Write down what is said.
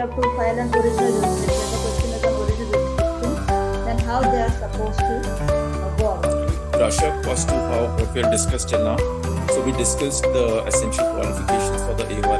up to file an original unit if the question is an original unit then how they are supposed to go about Russia was to how what we have discussed till now. So we discussed the essential qualifications for the A1